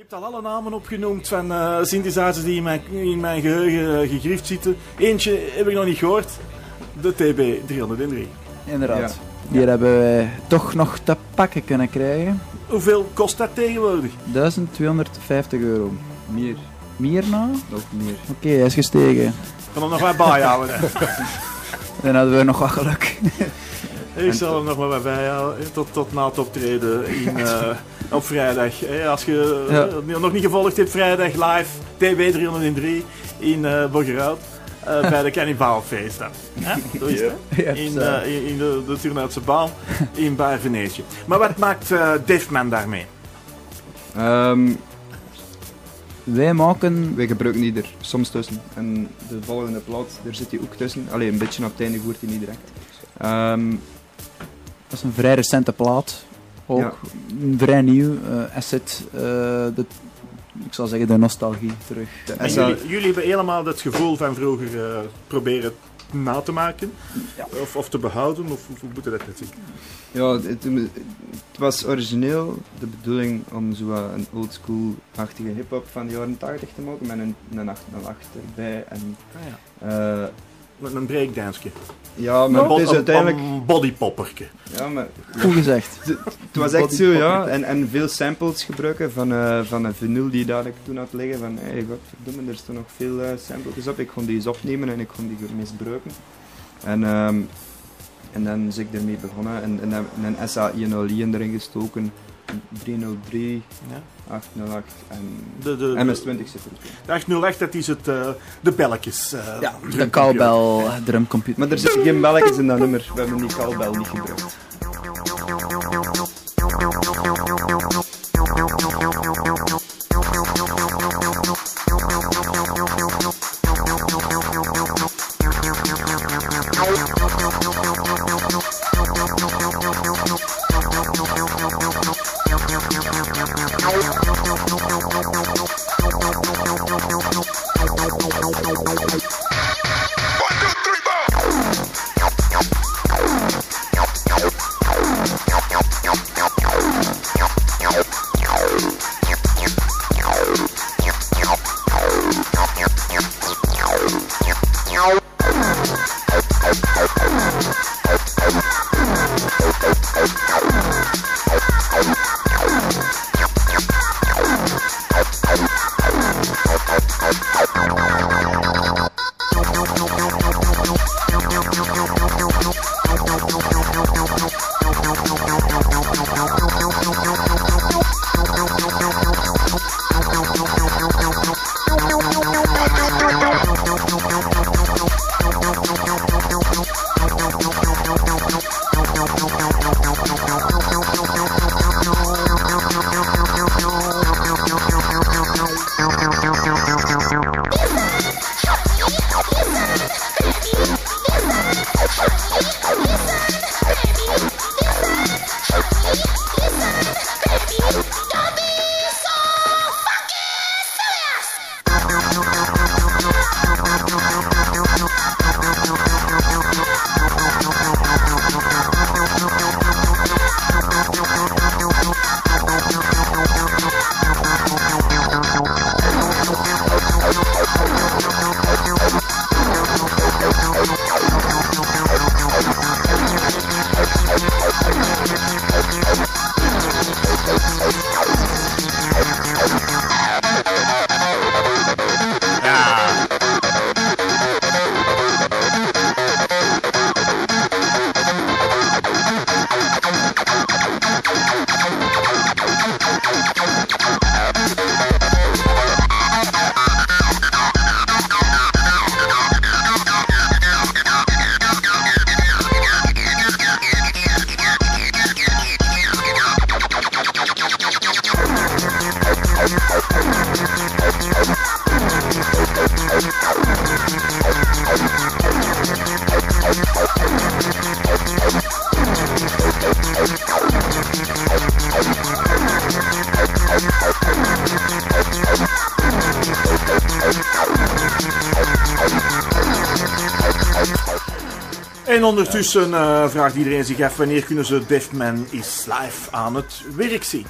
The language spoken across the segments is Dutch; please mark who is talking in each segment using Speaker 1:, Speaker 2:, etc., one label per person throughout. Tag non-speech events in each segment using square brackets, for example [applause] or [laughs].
Speaker 1: Je hebt al alle namen opgenoemd van uh, synthesizers die in mijn, in mijn geheugen uh, gegrift zitten. Eentje heb ik nog niet gehoord. De TB303.
Speaker 2: Inderdaad. Die hebben wij toch nog te pakken kunnen krijgen.
Speaker 1: Hoeveel kost dat tegenwoordig?
Speaker 2: 1250 euro.
Speaker 3: Meer.
Speaker 2: Meer nou?
Speaker 3: Nog meer.
Speaker 2: Oké, hij is gestegen.
Speaker 1: Kan er nog wat bijhouden.
Speaker 2: Dan hadden we nog wat geluk.
Speaker 1: Ik zal hem nog maar bij bijhouden. Tot, tot na het optreden in, [laughs] uh, op vrijdag. Als je ja. nog niet gevolgd hebt, vrijdag live TB 303 in uh, Borgerhout. Uh, bij de [laughs] zo is het. Yep. In, uh, in, de, de Turnhoutse baan in Bar Venetië. Maar wat maakt uh, Defman daarmee?
Speaker 3: Um,
Speaker 2: wij maken...
Speaker 3: Wij gebruiken die er soms tussen. En de volgende plaat, daar zit hij ook tussen. Alleen een beetje op het einde voert hij niet direct. Um,
Speaker 2: dat is een vrij recente plaat. Ook ja. vrij nieuw. Uh, Asset, uh, de, ik zal zeggen de nostalgie terug.
Speaker 1: En jullie, jullie, hebben helemaal het gevoel van vroeger uh, proberen na te maken? Ja. Of, of te behouden? Of hoe moet je dat net zien?
Speaker 3: Ja, het, het, was origineel de bedoeling om zo een oldschool-achtige hip-hop van de jaren 80 te maken met een, een 808 erbij. En,
Speaker 1: ah, ja. Met een breakdance.
Speaker 3: Ja, maar het is uiteindelijk...
Speaker 1: Een bodypopperke.
Speaker 3: Ja, maar...
Speaker 2: Goed gezegd.
Speaker 3: Het, was echt zo, ja. En, en veel samples gebruiken van, uh, van een vinyl die daar ik toen had liggen. Van, hé, hey, godverdomme, er staan nog veel uh, samples op. Ik kon die eens opnemen en ik kon die misbruiken. En, um, en dan is ik ermee begonnen en, en, en een SA-101 erin gestoken. 303, ja. 808 en
Speaker 1: de, de,
Speaker 3: MS-20 zit er
Speaker 1: De 808, dat is het, uh, de belletjes. Uh,
Speaker 2: ja, de cowbell drumcomputer.
Speaker 3: Maar er zitten geen belletjes in dat nummer. We hebben die cowbell niet gebruikt. don't know.
Speaker 1: En ondertussen uh, vraagt iedereen zich af wanneer kunnen ze Deftman is live aan het werk zien.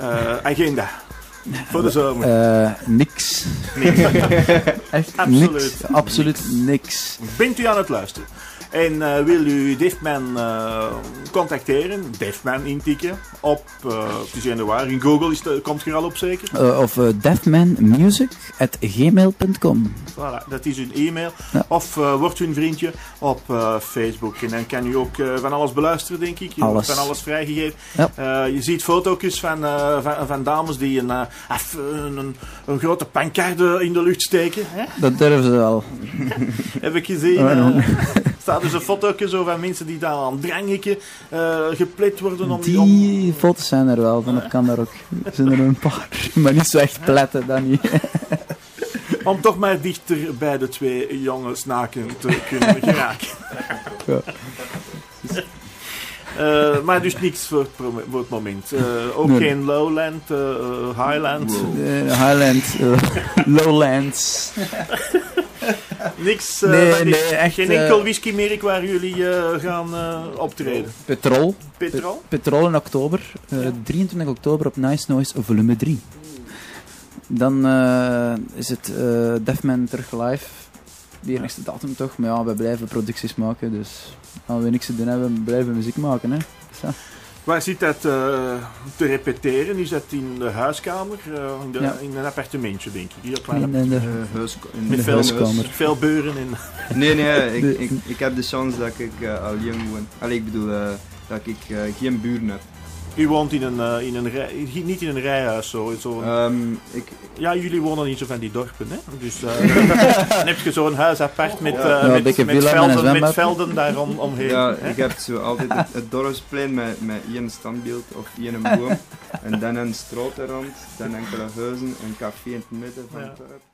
Speaker 1: Uh, agenda. Voor de zomer.
Speaker 2: Uh, niks. [laughs] Echt
Speaker 1: Absoluut.
Speaker 2: niks. Absoluut niks.
Speaker 1: Bent u aan het luisteren? En uh, wil u Defman uh, contacteren, Defman intikken op, uh, het is januari, in Google is de, komt er al op zeker?
Speaker 2: of defmanmusic.gmail.com
Speaker 1: Voilà, dat is uw e-mail. Ja. Of wordt u een vriendje op Facebook. En dan kan u ook van alles beluisteren, denk ik. Je
Speaker 2: alles.
Speaker 1: Van alles vrijgegeven.
Speaker 2: Ja.
Speaker 1: je ziet foto's van, van, van, dames die een, een, een, grote pancarde in de lucht steken. Hè?
Speaker 2: Dat durven ze wel. [laughs]
Speaker 1: Heb ik gezien. Staat dus een foto zo van mensen die daar aan drangetje uh, geplet worden. Om
Speaker 2: die
Speaker 1: om...
Speaker 2: foto's zijn er wel, van dat kan daar ook. Er zijn er een paar, [laughs] maar niet zo echt pletten, dan niet.
Speaker 1: om toch maar dichter bij de twee jonge snaken te kunnen geraken. [laughs]
Speaker 2: Ja.
Speaker 1: Uh, maar dus niks voor het, voor het moment. Uh, ook nee. geen lowland, uh, highland.
Speaker 2: highland, [laughs] lowlands. [laughs]
Speaker 1: Niks,
Speaker 2: nee,
Speaker 1: nee,
Speaker 2: nee, echt,
Speaker 1: geen enkel whiskymerk waar jullie gaan optreden.
Speaker 2: Petrol.
Speaker 1: Petrol?
Speaker 2: Pe Petrol in oktober. 23 oktober op Nice Noise volume 3. Dan is het Defman terug live die enigste datum toch. Maar ja, we blijven producties maken, dus als we niks te doen hebben, we blijven muziek maken. Hè.
Speaker 1: Waar zit dat uh, te repeteren? Is dat in de huiskamer? Uh, in, de,
Speaker 2: ja.
Speaker 1: in, een appartementje, denk ik? Hier
Speaker 2: in, in, de,
Speaker 3: huis, in
Speaker 1: Met
Speaker 3: de
Speaker 1: veel,
Speaker 2: huiskamer.
Speaker 1: veel beuren in.
Speaker 3: Nee, nee, [laughs] ik, ik, ik, heb de chance dat ik al jong woon. Allee, ik bedoel, dat ik geen buren heb.
Speaker 1: U woont in een, uh, in een rij, niet in een rijhuis zo. zo
Speaker 3: um, ik,
Speaker 1: ja, jullie wonen niet zo van die dorpen, hè? Dus uh, [laughs] dan heb je zo'n huis apart met, uh,
Speaker 2: ja,
Speaker 1: met, met,
Speaker 2: met,
Speaker 1: velden, met velden daar om, omheen.
Speaker 3: Ja,
Speaker 1: hè?
Speaker 3: ik heb zo altijd het, het dorpsplein met, met één standbeeld of één boom. [laughs] en dan een strootrand, dan enkele huizen, een café in het midden van het dorp.